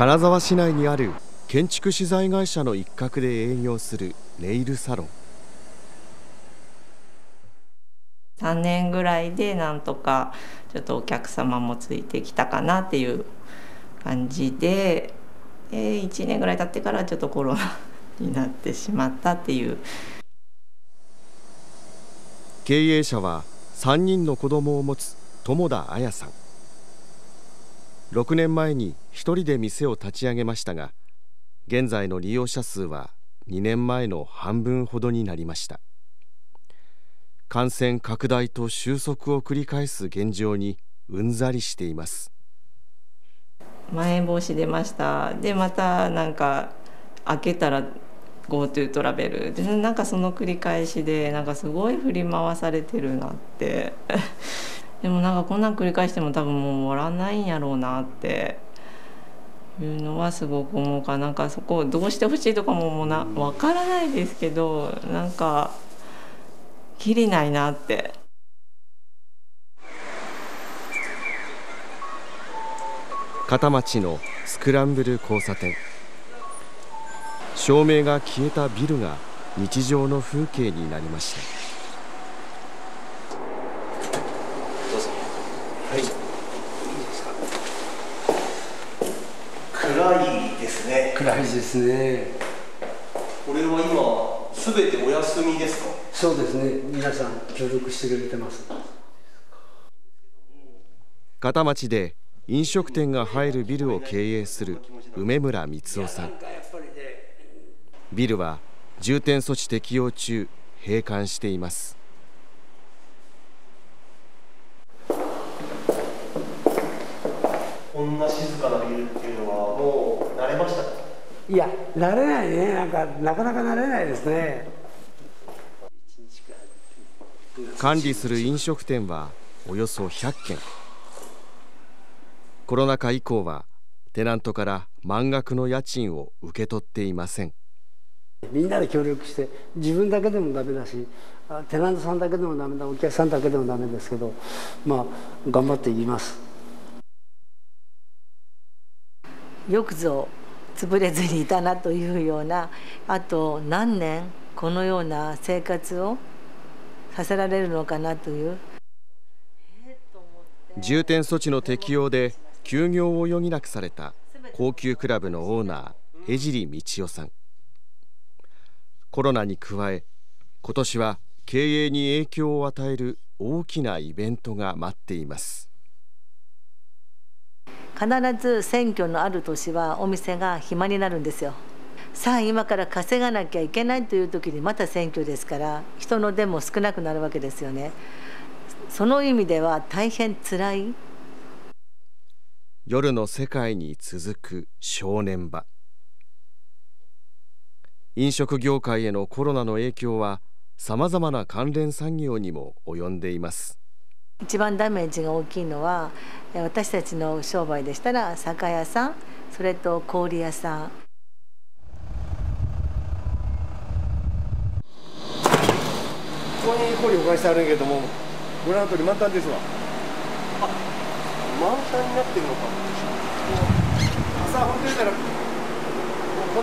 金沢市内にある建築資材会社の一角で営業するネイルサロン。3年ぐらいでなんとかちょっとお客様もついてきたかなっていう感じでで1年ぐらい経ってからちょっとコロナになってしまったっていう。経営者は3人の子供を持つ友田彩さん6年前に1人で店を立ち上げましたが現在の利用者数は2年前の半分ほどになりました。感染拡大と収束を繰り返す現状にうんざりしています。まん延防止出ました。でまたなんか開けたら GoTo トラベルでなんかその繰り返しでなんかすごい振り回されてるなって。でもなんかこんなん繰り返しても多分もう終わらないんやろうなって。いうのはすごく思うか。なんかそこをどうしてほしいとかももうな分からないですけどなんかきりないなって。片町のスクランブル交差点。照明が消えたビルが日常の風景になりましたどうぞはいいいですか？暗いですね。暗いですね。これは今すべてお休みですか？そうですね。皆さん協力してくれてます。片町で飲食店が入るビルを経営する梅村光夫さん。ビルは重点措置適用中閉館していますこんな静かなビルっていうのはもう慣れました？いや慣れないね。なんかなかなか慣れないですね。管理する飲食店はおよそ100軒。コロナ禍以降はテナントから満額の家賃を受け取っていません。みんなで協力して自分だけでもダメだしテナントさんだけでもダメだお客さんだけでもダメですけどまあ頑張っていきますよくぞ潰れずにいたなというようなあと何年このような生活をさせられるのかなという。重点措置の適用で休業を余儀なくされた高級クラブのオーナー江尻道夫さん。コロナに加え今年は経営に影響を与える大きなイベントが待っています。必ず選挙のある年はお店が暇になるんですよ。さあ今から稼がなきゃいけないという時にまた選挙ですから人の出も少なくなるわけですよね。その意味では大変つらい。夜の世界に続く正念場。飲食業界へのコロナの影響はさまざまな関連産業にも及んでいます。一番ダメージが大きいのは私たちの商売でしたら酒屋さんそれと氷屋さん。ここに氷を返してあるんけどもご覧の通り満タンですわ。あ満タンになってるのか朝本当にたらこ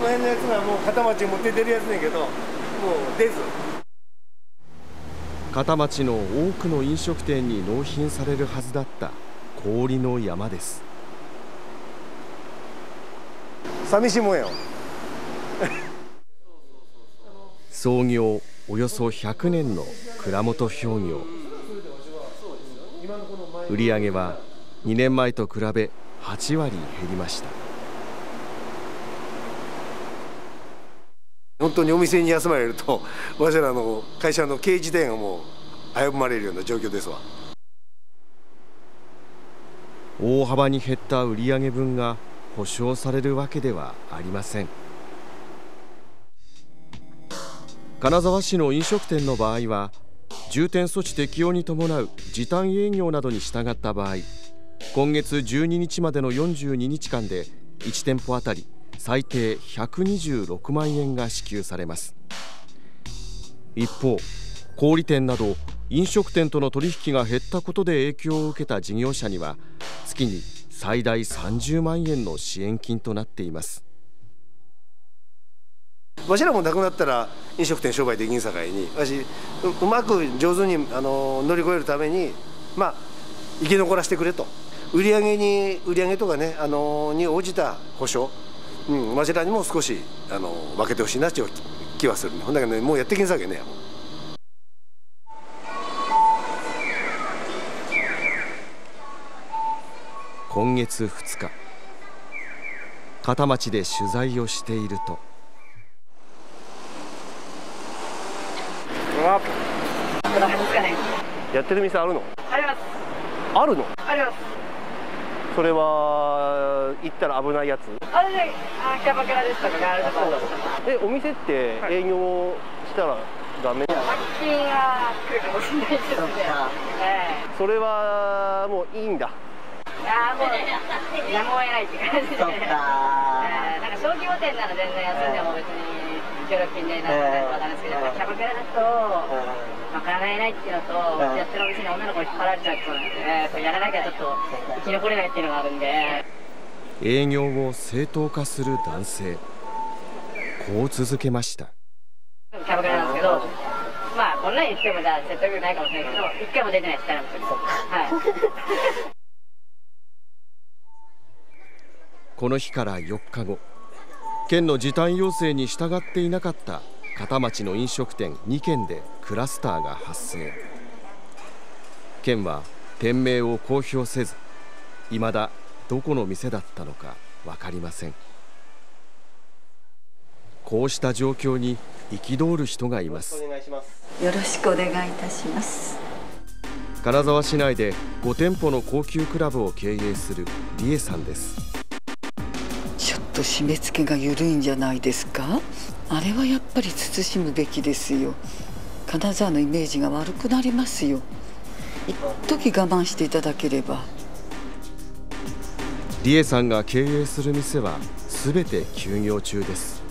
の辺のやつがもう片町持って出るやつねんけどもう出ず片町の多くの飲食店に納品されるはずだった氷の山です。寂しいもんよ創業およそ100年の蔵元氷業。売上は2年前と比べ8割減りました本当にお店に休まれると わしらの会社の経営自体がもう危ぶまれるような状況ですわ。大幅に減った売上分が保証されるわけではありません。金沢市の飲食店の場合は重点措置適用に伴う時短営業などに従った場合今月12日までの42日間で1店舗あたり最低126万円が支給されます。一方小売店など飲食店との取引が減ったことで影響を受けた事業者には月に最大30万円の支援金となっています。わしらもなくなったら飲食店商売できんさかいにわしうまく上手にあの乗り越えるためにまあ生き残らせてくれと。売り上げに売り上げとかねあのに応じた保証、うん、わしらにも少しあの分けてほしいなっていう気はするね。ほんだけどねもうやってきんさけね。今月2日。片町で取材をしていると。やってる店あるの？あります。あるの？ありますそれは行ったら危ないやつ？あれキャバクラですとかガールズバーとかえお店って営業したらダメ罰金が来るかもしれないですね。えそれはもういいんだ。えああもうやむを得ないって感じで。ええなんか小規模店なら全然休んでも別に協力金でなんかなんですけどキャバクラだとまかないないっていうのとやってるお店に女の子引っ張られちゃうとえーやらなきゃちょっと生き残れないっていうのがあるんで。営業を正当化する男性。こう続けました。キャバクラなんですけどまあこんなん言ってもじゃあ説得力ないかもしれないけど一回も出てないですからはい。この日から4日後県の時短要請に従っていなかった片町の飲食店2軒でクラスターが発生。県は店名を公表せず未だどこの店だったのか分かりません。こうした状況に憤る人がいます。よろしくお願いいたします。金沢市内で5店舗の高級クラブを経営する理恵さんですと締め付けが緩いんじゃないですか？あれはやっぱり慎むべきですよ。金沢のイメージが悪くなりますよ。一時我慢していただければ。理恵さんが経営する店は全て休業中です。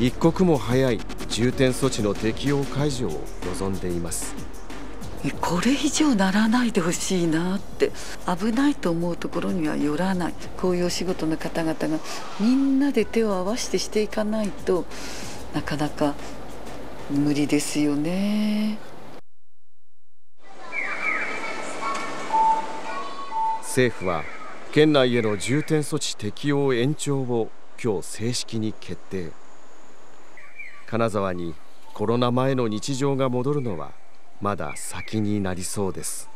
一刻も早い重点措置の適用解除を望んでいます。これ以上ならないでほしいなって危ないと思うところには寄らないこういうお仕事の方々がみんなで手を合わせてしていかないとなかなか無理ですよね。政府は県内への重点措置適用延長を今日正式に決定金沢にコロナ前の日常が戻るのはまだ先になりそうです。